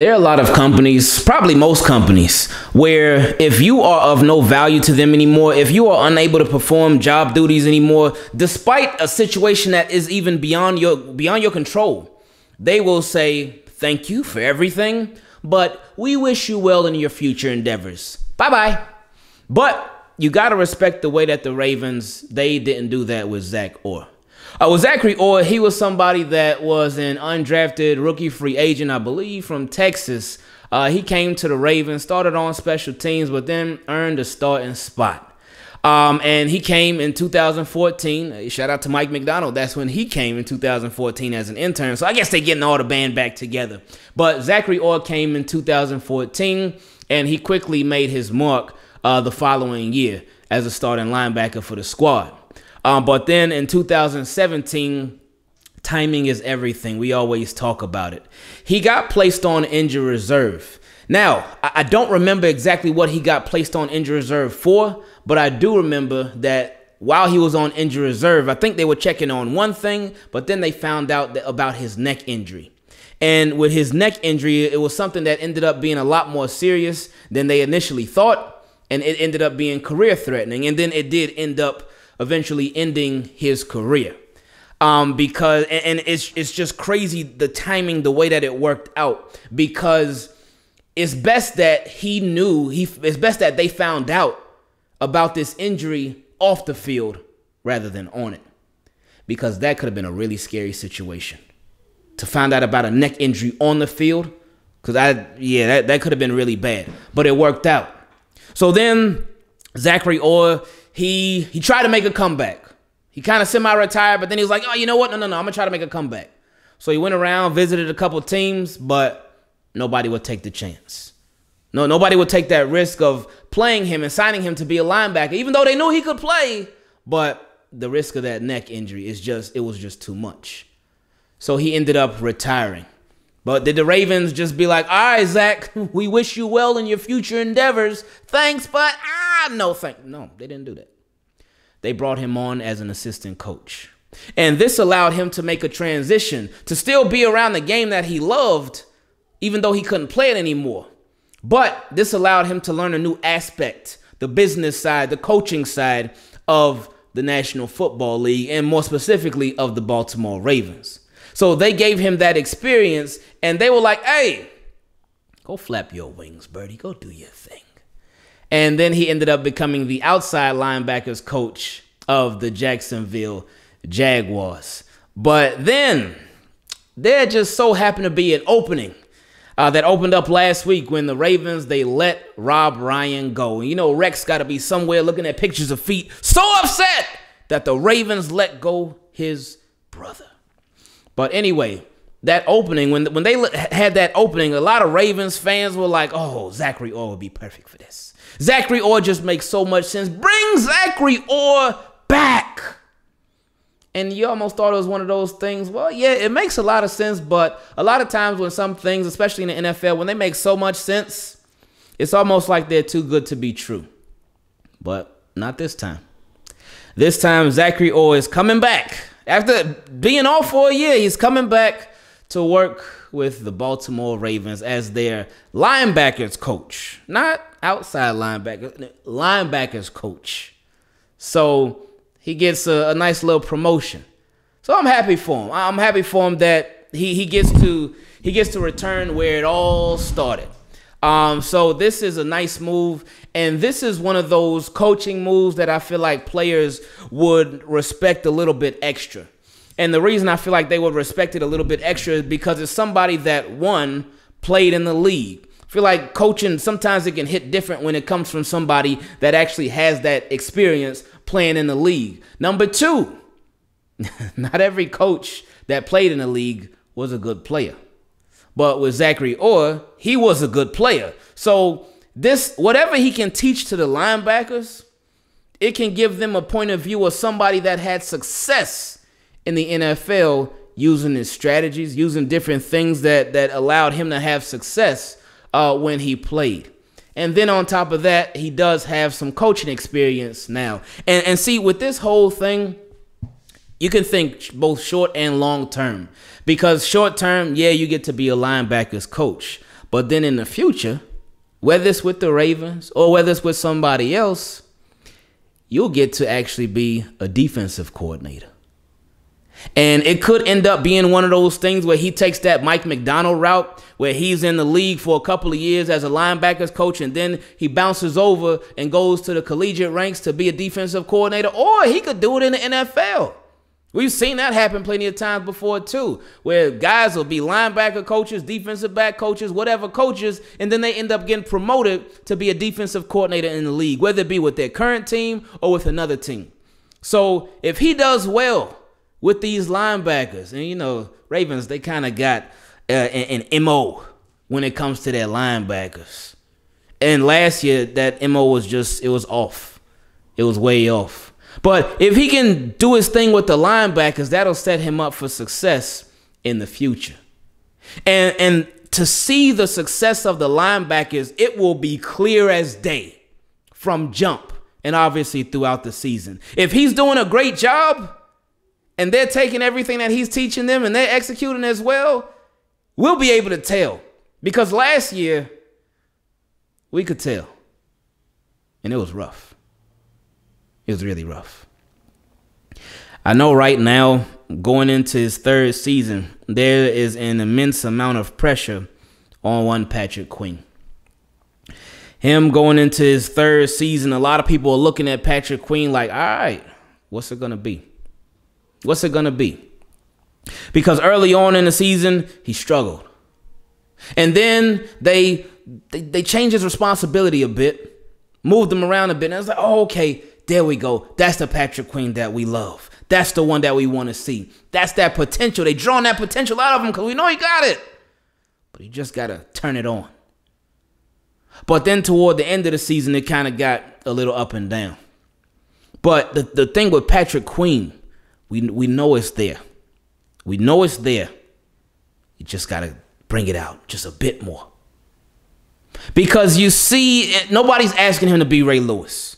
There are a lot of companies, probably most companies, where if you are of no value to them anymore, if you are unable to perform job duties anymore, despite a situation that is even beyond your beyond your control, they will say thank you for everything, but we wish you well in your future endeavors. Bye-bye. But you got to respect the way that the Ravens, they didn't do that with Zach Orr. Uh, with Zachary Orr, he was somebody that was an undrafted rookie free agent, I believe, from Texas. Uh, he came to the Ravens, started on special teams, but then earned a starting spot. Um, and he came in 2014. Uh, shout out to Mike Macdonald. That's when he came in 2014 as an intern. So I guess they're getting all the band back together. But Zachary Orr came in 2014, and he quickly made his mark uh, the following year as a starting linebacker for the squad. Um, but then in 2017, timing is everything. We always talk about it. He got placed on injury reserve. Now, I don't remember exactly what he got placed on injury reserve for, but I do remember that while he was on injury reserve, I think they were checking on one thing, but then they found out about his neck injury. And with his neck injury, it was something that ended up being a lot more serious than they initially thought, and it ended up being career threatening. And then it did end up eventually ending his career. Um, because and it's it's just crazy the timing, the way that it worked out. Because it's best that he knew he. It's best that they found out about this injury off the field rather than on it, because that could have been a really scary situation. To find out about a neck injury on the field, because I yeah that that could have been really bad, but it worked out. So then Zachary Orr he he tried to make a comeback. He kind of semi-retired, but then he was like, "Oh, you know what? No, no, no. I'm gonna try to make a comeback." So he went around, visited a couple teams, but nobody would take the chance. No, nobody would take that risk of playing him and signing him to be a linebacker, even though they knew he could play. But the risk of that neck injury is just it was just too much. So he ended up retiring. But did the Ravens just be like, all right, Zach, we wish you well in your future endeavors. Thanks, but ah, no, thank. No, they didn't do that. They brought him on as an assistant coach. And this allowed him to make a transition to still be around the game that he loved, even though he couldn't play it anymore. But this allowed him to learn a new aspect, the business side, the coaching side of the National Football League, and more specifically of the Baltimore Ravens. So they gave him that experience and they were like, hey, go flap your wings, Birdie. Go do your thing. And then he ended up becoming the outside linebackers coach of the Jacksonville Jaguars. But then there just so happened to be an opening uh, that opened up last week when the Ravens they let Rob Ryan go. And you know Rex got to be somewhere looking at pictures of feet, so upset that the Ravens let go his brother. But anyway, that opening when when they had that opening, a lot of Ravens fans were like, "Oh, Zachary Orr would be perfect for this. Zachary Orr just makes so much sense. Bring Zachary Orr back." And you almost thought it was one of those things. Well, yeah, it makes a lot of sense, but a lot of times when some things, especially in the NFL, when they make so much sense, it's almost like they're too good to be true. But not this time. This time, Zachary Orr is coming back after being off for a year, he's coming back to work with the Baltimore Ravens as their linebackers coach. Not outside linebackers, linebackers coach. So he gets a, a, nice little promotion. So I'm happy for him. I'm happy for him that he, he gets to he gets to return where it all started. Um, so this is a nice move, and this is one of those coaching moves that I feel like players would respect a little bit extra. And the reason I feel like they would respect it a little bit extra is because it's somebody that one played in the league. I feel like coaching sometimes it can hit different when it comes from somebody that actually has that experience playing in the league. Number two, not every coach that played in the league was a good player. But with Zachary Orr, he was a good player. So this whatever he can teach to the linebackers, it can give them a point of view of somebody that had success in the NFL using his strategies, using different things that that allowed him to have success uh, when he played. And then on top of that, he does have some coaching experience now. And and see with this whole thing, you can think both short and long term. Because short term, yeah, you get to be a linebackers coach. But then in the future, whether it's with the Ravens or whether it's with somebody else, you'll get to actually be a defensive coordinator. And it could end up being one of those things where he takes that Mike Macdonald route, where he's in the league for a couple of years as a linebackers coach, and then he bounces over and goes to the collegiate ranks to be a defensive coordinator, or he could do it in the NFL. We've seen that happen plenty of times before too, where guys will be linebacker coaches, defensive back coaches, whatever coaches, and then they end up getting promoted to be a defensive coordinator in the league, whether it be with their current team or with another team. So if he does well with these linebackers, and you know, Ravens, they kind of got uh, an, an MO when it comes to their linebackers. And last year, that MO was just, it was off. It was way off. But if he can do his thing with the linebackers, that'll set him up for success in the future. And and to see the success of the linebackers, it will be clear as day from jump and obviously throughout the season. If he's doing a great job and they're taking everything that he's teaching them and they're executing as well, we'll be able to tell. Because last year, we could tell. And it was rough. It was really rough. I know right now, going into his third season, there is an immense amount of pressure on one Patrick Queen. Him going into his third season, a lot of people are looking at Patrick Queen like, all right, what's it going to be? What's it going to be? Because early on in the season, he struggled. And then they, they, they changed his responsibility a bit, moved him around a bit. And I was like, oh, okay, there we go. That's the Patrick Queen that we love. That's the one that we want to see. That's that potential. They drawing that potential out of him because we know he got it. But he just got to turn it on. But then toward the end of the season, it kind of got a little up and down. But the, the thing with Patrick Queen, we, we know it's there. We know it's there. You just got to bring it out just a bit more. Because you see, eh, nobody's asking him to be Ray Lewis.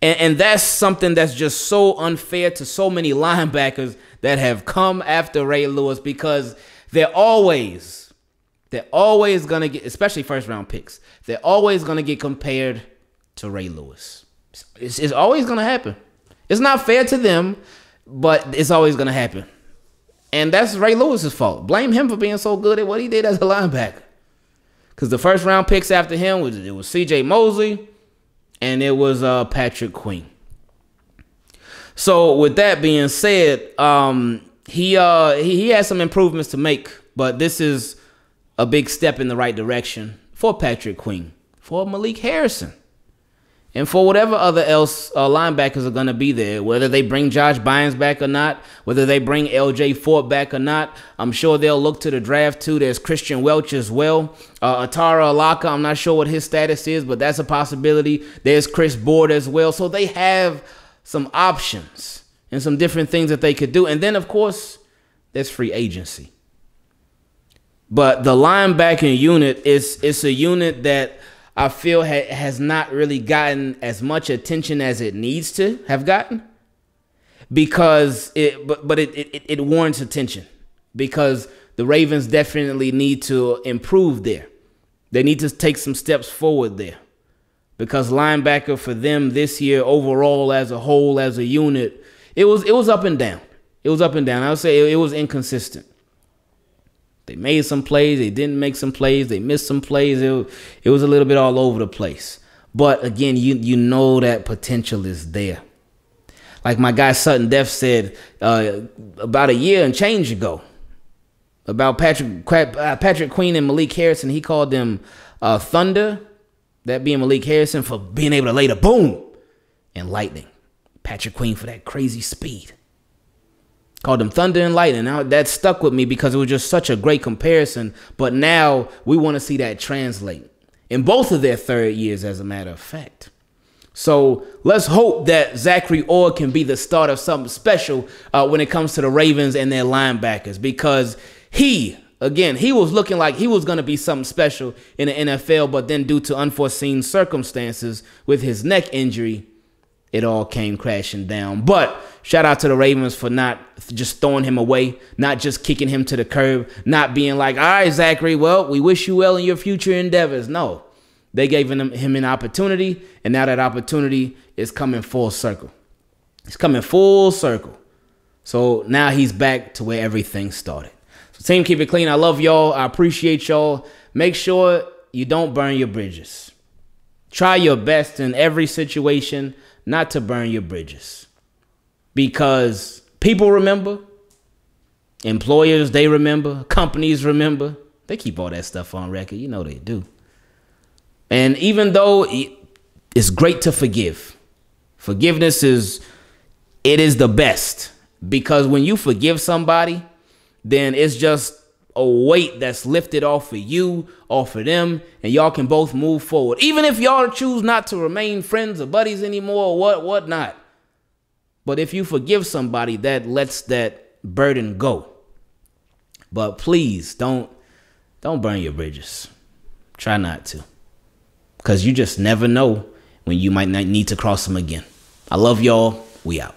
And, and that's something that's just so unfair to so many linebackers that have come after Ray Lewis because they're always, they're always gonna get, especially first round picks, they're always gonna get compared to Ray Lewis. It's, it's always gonna happen. It's not fair to them, but it's always gonna happen. And that's Ray Lewis's fault. Blame him for being so good at what he did as a linebacker. Because the first round picks after him was it was C.J. Mosley, and it was uh, Patrick Queen. So with that being said, um, he uh he, he has some improvements to make, but this is a big step in the right direction for Patrick Queen, for Malik Harrison and for whatever other else uh, linebackers are going to be there, whether they bring Josh Bynes back or not, whether they bring LJ Fort back or not, I'm sure they'll look to the draft too. There's Kristian Welch as well. Uh, Otaro Alaka, I'm not sure what his status is, but that's a possibility. There's Chris Board as well. So they have some options and some different things that they could do. And then, of course, there's free agency. But the linebacking unit is it's a unit that – I feel ha- has not really gotten as much attention as it needs to have gotten because it but but it, it, it warrants attention because the Ravens definitely need to improve there. They need to take some steps forward there. Because linebacker for them this year overall as a whole as a unit, it was it was up and down. It was up and down. I would say it, it was inconsistent. They made some plays, they didn't make some plays, they missed some plays. It, it was a little bit all over the place. But again, you you know that potential is there. Like my guy Sutton Def said uh, about a year and change ago about Patrick uh, Patrick Queen and Malik Harrison. He called them uh, Thunder, that being Malik Harrison for being able to lay the boom, and Lightning. Patrick Queen for that crazy speed called them Thunder and Lightning. Now that stuck with me because it was just such a great comparison. But now we want to see that translate in both of their third years, as a matter of fact. So let's hope that Zachary Orr can be the start of something special uh, when it comes to the Ravens and their linebackers because he, again, he was looking like he was going to be something special in the NFL, but then due to unforeseen circumstances with his neck injury, it all came crashing down. But shout out to the Ravens for not just throwing him away, not just kicking him to the curb, not being like, all right, Zachary, well, we wish you well in your future endeavors. No, they gave him, him an opportunity, and now that opportunity is coming full circle. It's coming full circle. So now he's back to where everything started. So, team, keep it clean. I love y'all. I appreciate y'all. Make sure you don't burn your bridges. Try your best in every situation not to burn your bridges. Because people remember, employers, they remember, companies remember. They keep all that stuff on record. You know they do. And even though it's great to forgive, forgiveness is it is the best because when you forgive somebody, then it's just a weight that's lifted off of you, off of them, and y'all can both move forward. Even if y'all choose not to remain friends or buddies anymore or what whatnot. But if you forgive somebody, that lets that burden go. But please don't don't burn your bridges. Try not to. Cause you just never know when you might not need to cross them again. I love y'all. We out.